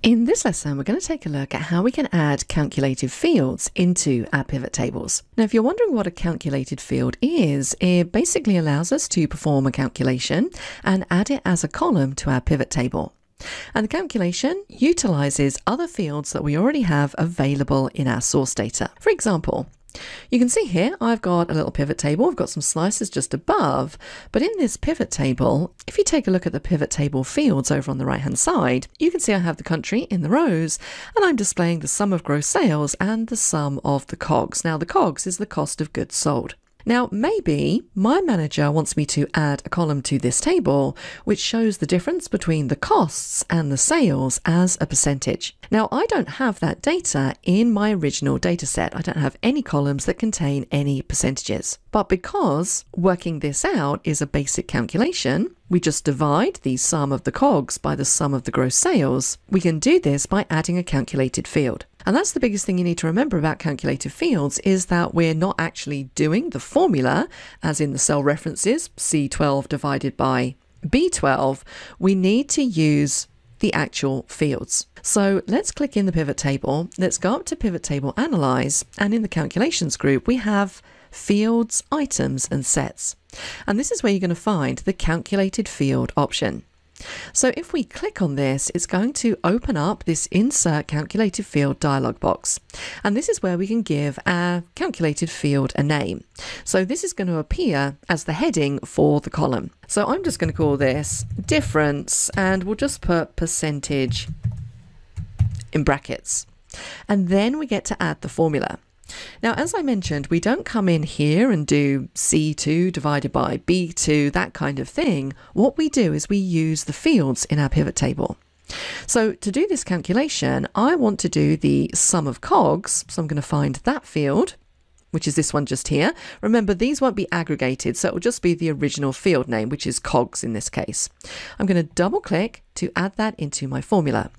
In this lesson, we're going to take a look at how we can add calculated fields into our pivot tables. Now, if you're wondering what a calculated field is, it basically allows us to perform a calculation and add it as a column to our pivot table. And the calculation utilizes other fields that we already have available in our source data. For example, you can see here I've got a little pivot table. I've got some slices just above, but in this pivot table, if you take a look at the pivot table fields over on the right hand side, you can see I have the country in the rows and I'm displaying the sum of gross sales and the sum of the COGS. Now the COGS is the cost of goods sold. Now, maybe my manager wants me to add a column to this table which shows the difference between the costs and the sales as a percentage. Now, I don't have that data in my original data set. I don't have any columns that contain any percentages. But because working this out is a basic calculation, we just divide the sum of the COGS by the sum of the gross sales. We can do this by adding a calculated field. And that's the biggest thing you need to remember about calculated fields is that we're not actually doing the formula, as in the cell references, C12 divided by B12. We need to use the actual fields. So let's click in the pivot table. Let's go up to pivot table analyze. And in the calculations group, we have fields, items, and sets. And this is where you're going to find the calculated field option. So if we click on this, it's going to open up this insert calculated field dialog box. And this is where we can give our calculated field a name. So this is going to appear as the heading for the column. So I'm just going to call this difference and we'll just put percentage in brackets. And then we get to add the formula. Now, as I mentioned, we don't come in here and do C2 divided by B2, that kind of thing. What we do is we use the fields in our pivot table. So to do this calculation, I want to do the sum of cogs. So I'm going to find that field, which is this one just here. Remember, these won't be aggregated, so it will just be the original field name, which is cogs in this case. I'm going to double click to add that into my formula.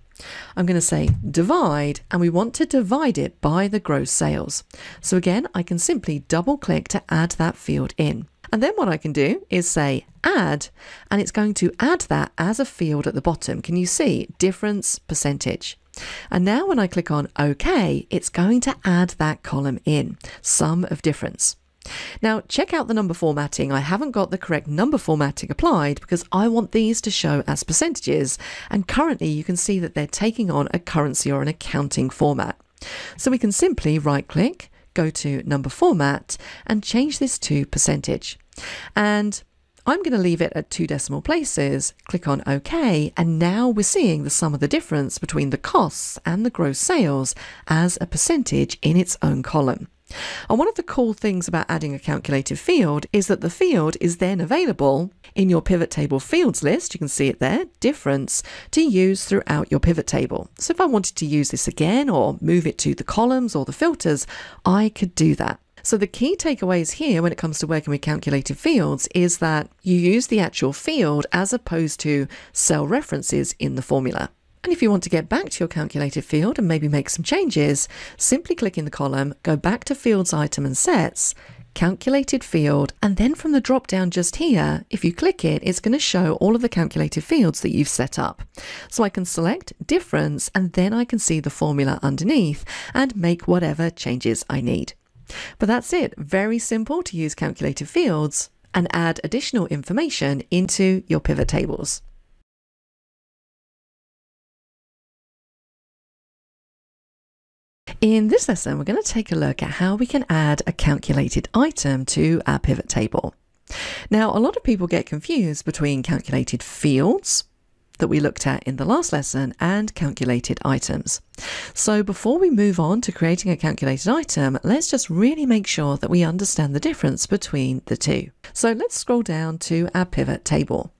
I'm going to say divide, and we want to divide it by the gross sales. So again, I can simply double click to add that field in. And then what I can do is say add, and it's going to add that as a field at the bottom. Can you see difference percentage? And now when I click on OK, it's going to add that column in, sum of difference. Now, check out the number formatting. I haven't got the correct number formatting applied because I want these to show as percentages. And currently you can see that they're taking on a currency or an accounting format. So we can simply right click, go to number format and change this to percentage. And I'm going to leave it at two decimal places, click on OK, and now we're seeing the sum of the difference between the costs and the gross sales as a percentage in its own column. And one of the cool things about adding a calculated field is that the field is then available in your pivot table fields list. You can see it there, difference, to use throughout your pivot table. So if I wanted to use this again or move it to the columns or the filters, I could do that. So the key takeaways here when it comes to working with calculated fields is that you use the actual field as opposed to cell references in the formula. And if you want to get back to your calculated field and maybe make some changes, simply click in the column, go back to Fields Item and Sets, Calculated Field, and then from the drop down just here, if you click it, it's going to show all of the calculated fields that you've set up. So I can select Difference and then I can see the formula underneath and make whatever changes I need. But that's it. Very simple to use calculated fields and add additional information into your pivot tables. In this lesson, we're going to take a look at how we can add a calculated item to our pivot table. Now, a lot of people get confused between calculated fields that we looked at in the last lesson and calculated items. So before we move on to creating a calculated item, let's just really make sure that we understand the difference between the two. So let's scroll down to our pivot table.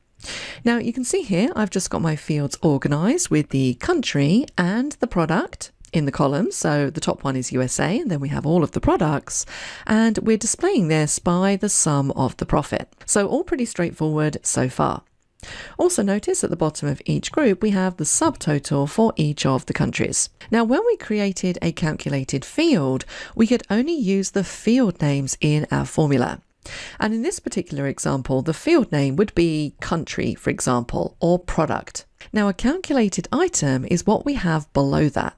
Now you can see here I've just got my fields organized with the country and the product in the columns. So the top one is USA, and then we have all of the products, and we're displaying this by the sum of the profit. So all pretty straightforward so far. Also notice at the bottom of each group we have the subtotal for each of the countries. Now when we created a calculated field, we could only use the field names in our formula. And in this particular example, the field name would be country, for example, or product. Now, a calculated item is what we have below that.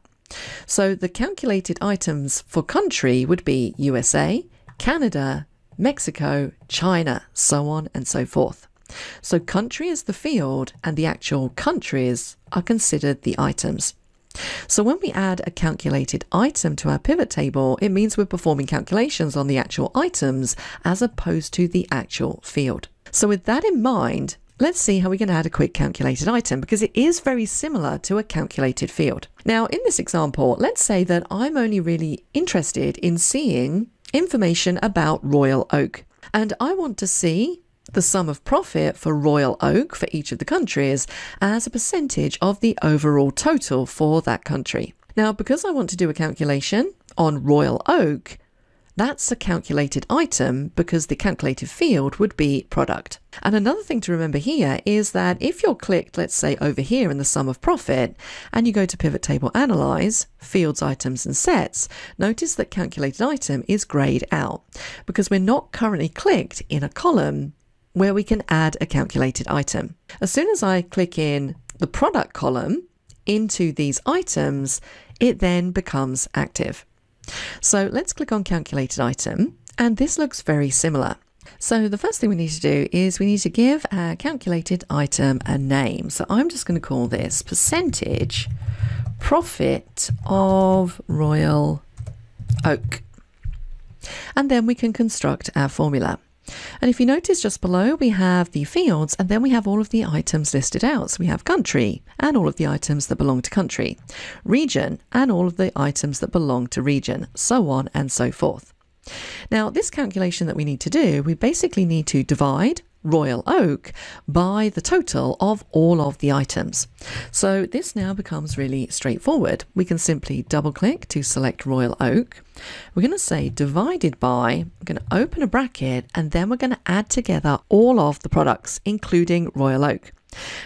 So the calculated items for country would be USA, Canada, Mexico, China, so on and so forth. So country is the field and the actual countries are considered the items. So when we add a calculated item to our pivot table, it means we're performing calculations on the actual items as opposed to the actual field. So with that in mind, let's see how we can add a quick calculated item because it is very similar to a calculated field. Now in this example, let's say that I'm only really interested in seeing information about Royal Oak. And I want to see the sum of profit for Royal Oak for each of the countries as a percentage of the overall total for that country. Now, because I want to do a calculation on Royal Oak, that's a calculated item because the calculated field would be product. And another thing to remember here is that if you're clicked, let's say over here in the sum of profit, and you go to pivot table analyze, fields, items, and sets, notice that calculated item is grayed out because we're not currently clicked in a column where we can add a calculated item. As soon as I click in the product column into these items, it then becomes active. So let's click on calculated item and this looks very similar. So the first thing we need to do is we need to give our calculated item a name. So I'm just going to call this percentage profit of Royal Oak. And then we can construct our formula. And if you notice just below, we have the fields and then we have all of the items listed out. So we have country and all of the items that belong to country, region and all of the items that belong to region, so on and so forth. Now, this calculation that we need to do, we basically need to divide Royal Oak by the total of all of the items. So this now becomes really straightforward. We can simply double click to select Royal Oak. We're going to say divided by, we're going to open a bracket and then we're going to add together all of the products, including Royal Oak.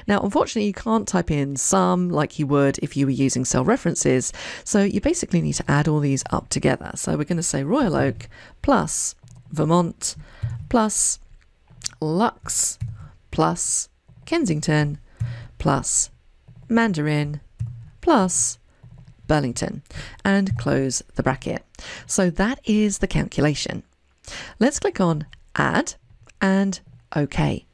Now, unfortunately, you can't type in sum like you would if you were using cell references. So you basically need to add all these up together. So we're going to say Royal Oak plus Vermont plus Lux plus Kensington plus Mandarin plus Burlington and close the bracket. So that is the calculation. Let's click on Add and OK.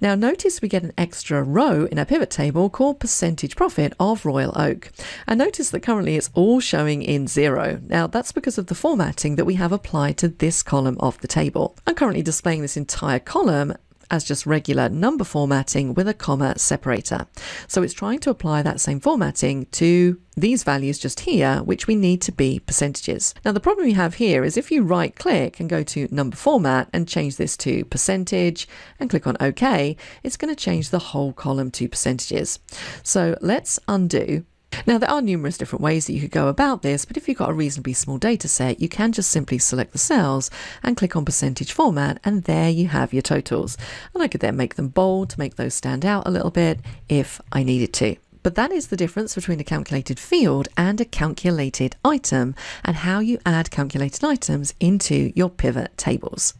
Now notice we get an extra row in our pivot table called percentage profit of Royal Oak. And notice that currently it's all showing in zero. Now that's because of the formatting that we have applied to this column of the table. I'm currently displaying this entire column as just regular number formatting with a comma separator. So it's trying to apply that same formatting to these values just here, which we need to be percentages. Now the problem we have here is if you right click and go to number format and change this to percentage and click on OK, it's going to change the whole column to percentages. So let's undo now, there are numerous different ways that you could go about this, but if you've got a reasonably small data set, you can just simply select the cells and click on percentage format, and there you have your totals. And I could then make them bold to make those stand out a little bit if I needed to. But that is the difference between a calculated field and a calculated item, and how you add calculated items into your pivot tables.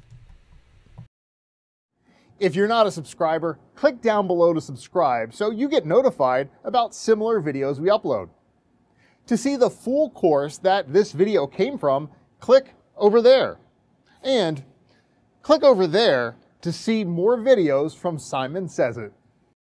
If you're not a subscriber, click down below to subscribe so you get notified about similar videos we upload. To see the full course that this video came from, click over there. And click over there to see more videos from Simon Sez IT.